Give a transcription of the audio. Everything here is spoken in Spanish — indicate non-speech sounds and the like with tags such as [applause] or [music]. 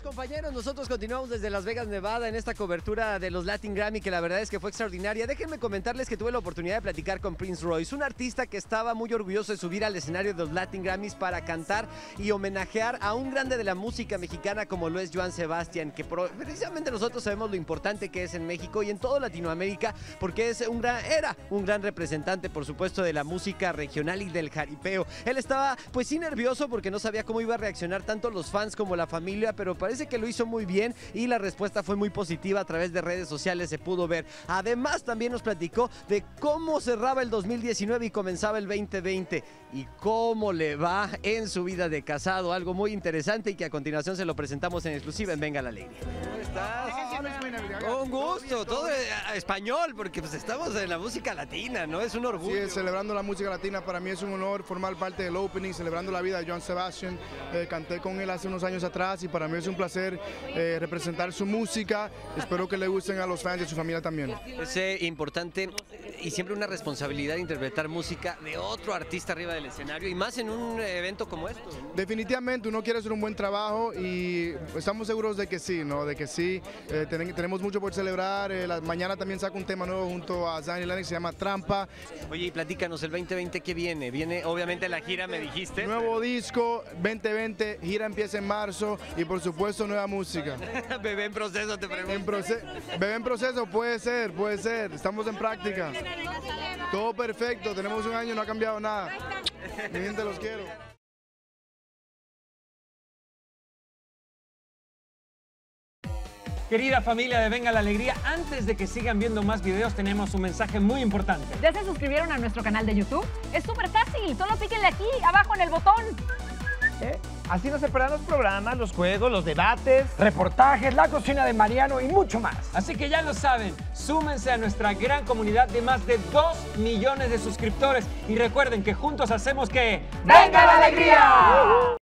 compañeros, nosotros continuamos desde Las Vegas, Nevada, en esta cobertura de los Latin Grammy, que la verdad es que fue extraordinaria. Déjenme comentarles que tuve la oportunidad de platicar con Prince Royce, un artista que estaba muy orgulloso de subir al escenario de los Latin Grammys para cantar y homenajear a un grande de la música mexicana como lo es Joan Sebastián, que precisamente nosotros sabemos lo importante que es en México y en toda Latinoamérica, porque es un gran, era un gran representante, por supuesto, de la música regional y del jaripeo. Él estaba, pues sí, nervioso porque no sabía cómo iba a reaccionar tanto los fans como la familia, pero parece que lo hizo muy bien y la respuesta fue muy positiva a través de redes sociales, se pudo ver. Además, también nos platicó de cómo cerraba el 2019 y comenzaba el 2020 y cómo le va en su vida de casado, algo muy interesante y que a continuación se lo presentamos en exclusiva en Venga la Alegría. ¿Cómo estás? Un gusto, todo español, porque pues estamos en la música latina, ¿no? Es un orgullo. Sí, celebrando la música latina, para mí es un honor formar parte del opening, celebrando la vida de John Sebastian. Eh, canté con él hace unos años atrás y para mí es un placer eh, representar su música. Espero que le gusten a los fans y a su familia también. Es eh, importante y siempre una responsabilidad interpretar música de otro artista arriba del escenario y más en un evento como esto. Definitivamente uno quiere hacer un buen trabajo y estamos seguros de que sí, ¿no? De que sí. tenemos mucho por celebrar. mañana también saco un tema nuevo junto a Zion Lennox, se llama Trampa. Oye, y platícanos, el 2020, ¿qué viene? Viene obviamente la gira, me dijiste. Nuevo disco, 2020, gira empieza en marzo y por supuesto nueva música. [laughs] Bebé en proceso, te pregunto. Bebé en proceso, puede ser, puede ser. Estamos en práctica. Todo perfecto, tenemos un año, no ha cambiado nada. Mi gente, los quiero. Querida familia de Venga la Alegría, antes de que sigan viendo más videos tenemos un mensaje muy importante. ¿Ya se suscribieron a nuestro canal de YouTube? Es súper fácil, solo píquenle aquí, abajo en el botón. ¿Eh? Así no se perderán los programas, los juegos, los debates, reportajes, la cocina de Mariano y mucho más. Así que ya lo saben, súmense a nuestra gran comunidad de más de 2 millones de suscriptores y recuerden que juntos hacemos que... ¡Venga la alegría!